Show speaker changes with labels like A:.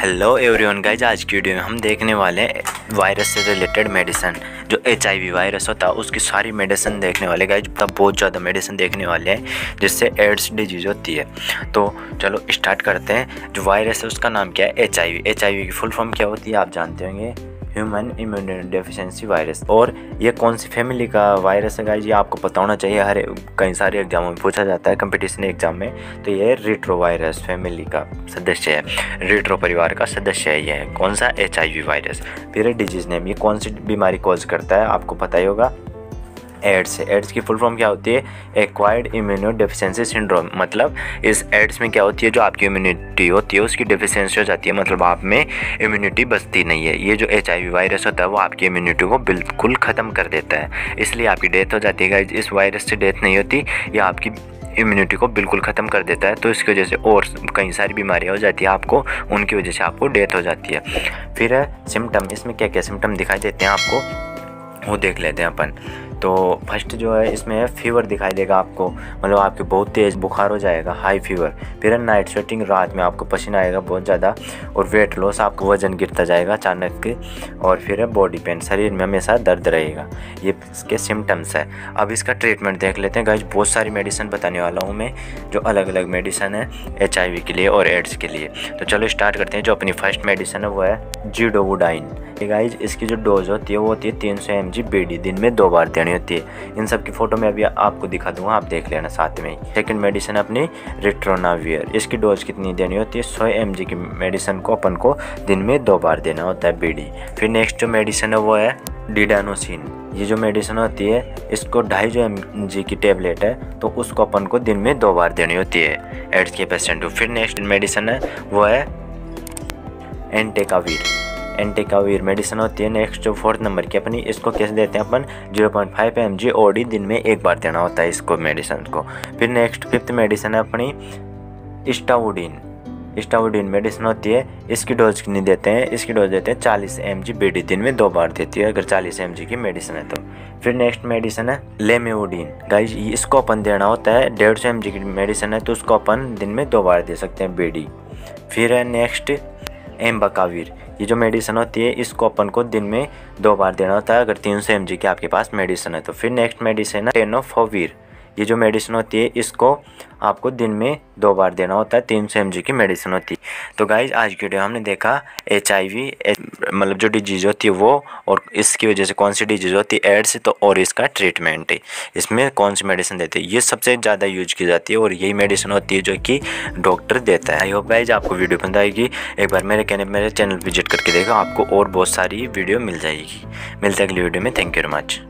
A: Hello everyone guys आज की video में हम देखने वाले हैं वायरस से रिलेटेड मेडिसिन जो एचआईवी वायरस होता है, उसकी सारी मेडिसिन देखने वाले। गाइज़ तब बहुत ज़्यादा मेडिसिन देखने वाले हैं, जिससे एड्स डिज़ीज़ होती है। तो चलो स्टार्ट करते हैं। जो वायरस है, उसका नाम क्या है? एच आई की फुल फॉर्म क्या होती है, आप जानते होंगे। ह्यूमन इम्यून डेफिशिएंसी वायरस और ये कौन सी फैमिली का वायरस है गाइज़ ये आपको पता होना चाहिए हर कई सारे एग्जामों में पूछा जाता है कंपटीशन एग्ज़ाम में। तो ये रिट्रो वायरस फैमिली का सदस्य है। रिट्रो परिवार का सदस्य है। यह कौन सा एच वायरस फिर डिज़ीज़ नेम ये कौन सी बीमारी कॉज करता है? आपको पता ही होगा। एड्स। एड्स की फुल फॉर्म क्या होती है? Acquired immunodeficiency syndrome. मतलब इस एड्स में क्या होती है? जो आपकी इम्यूनिटी होती है, उसकी डिफिशेंसी हो जाती है। मतलब आप में इम्यूनिटी बचती नहीं है। ये जो एचआईवी वायरस होता है, वो आपकी इम्यूनिटी को बिल्कुल ख़त्म कर देता है। इसलिए आपकी डेथ हो जाती है इस वायरस से डेथ नहीं होती, या आपकी इम्यूनिटी को बिल्कुल ख़त्म कर देता है। तो इसकी वजह से और कई सारी बीमारियाँ हो जाती है आपको, उनकी वजह से आपको डेथ हो जाती है। फिर है सिम्टम इसमें क्या क्या सिम्टम दिखाई देते हैं आपको? वो देख लेते हैं अपन। तो फ़र्स्ट जो है, इसमें फीवर दिखाई देगा आपको। मतलब आपके बहुत तेज़ बुखार हो जाएगा हाई फीवर फिर नाइट स्वेटिंग रात में आपको पसीना आएगा बहुत ज़्यादा और वेट लॉस आपको वज़न गिरता जाएगा अचानक के और फिर बॉडी पेन शरीर में हमेशा दर्द रहेगा। ये इसके सिम्टम्स है। अब इसका ट्रीटमेंट देख लेते हैं। गाइज़ बहुत सारी मेडिसिन बताने वाला हूँ मैं, जो अलग अलग मेडिसिन है एचआईवी के लिए और एड्स के लिए। तो चलो स्टार्ट करते हैं। जो अपनी फ़र्स्ट मेडिसिन है, वो है जीडोवुडाइन गाइज़ इसकी जो डोज होती है, वो होती है तीन सौ एम जी दिन में दो बार देनी। होती है। इन सब की फ़ोटो में अभी आपको दिखा दूँगा, आप देख लेना साथ में। ही सेकेंड मेडिसिन अपनी रिट्रोनावियर इसकी डोज कितनी देनी होती है? सौ एम की मेडिसिन को अपन को दिन में दो बार देना होता है बीडी फिर नेक्स्ट जो मेडिसिन है वो है डिडानोसिन ये जो मेडिसिन होती है, इसको ढाई जो एम की टेबलेट है तो उसको अपन को दिन में दो बार देनी होती है। एड्स के पेशेंट को। फिर नेक्स्ट मेडिसिन है, वो है एंटेकावीर एंटीकावीर मेडिसिन होती है नेक्स्ट जो फोर्थ नंबर की अपनी, इसको कैसे देते हैं अपन? Zero point five M G OD दिन में एक बार देना होता है इसको मेडिसिन को। फिर नेक्स्ट फिफ्थ मेडिसिन है अपनी स्टाउडिन स्टाउडिन मेडिसिन होती है, इसकी डोज कितनी देते हैं? इसकी डोज देते हैं चालीस एम जी बी डी दिन में दो बार देती है, अगर चालीस एम जी की मेडिसिन है तो। फिर नेक्स्ट मेडिसिन है लेम्योडिन गाइज़ इसको अपन देना होता है, डेढ़ सौ एम जी की मेडिसिन है तो उसको अपन दिन में दो बार दे सकते हैं बी डी फिर है नेक्स्ट एम्बाकावीर। ये जो मेडिसिन होती है, इसको अपन को दिन में दो बार देना होता है। अगर तीन सौ एम के आपके पास मेडिसिन है तो फिर नेक्स्ट मेडिसिन है टेनोफोवीर ये जो मेडिसिन होती है, इसको आपको दिन में दो बार देना होता है, तीन सौ एम की मेडिसिन होती है। तो गाइज़ आज की वीडियो हमने देखा एच आई मतलब जो डिज़ीज़ होती है वो, और इसकी वजह से कौन सी डिज़ीज़ होती है एड्स तो और इसका ट्रीटमेंट इसमें कौन सी मेडिसिन देते हैं? ये सबसे ज़्यादा यूज़ की जाती है और यही मेडिसिन होती है जो कि डॉक्टर देता है। आई होप गाइज़ आपको वीडियो पसंद आएगी। एक बार मेरे कहने मेरे चैनल विज़िट करके देखो, आपको और बहुत सारी वीडियो मिल जाएगी। मिलते अगली वीडियो में। Thank you very much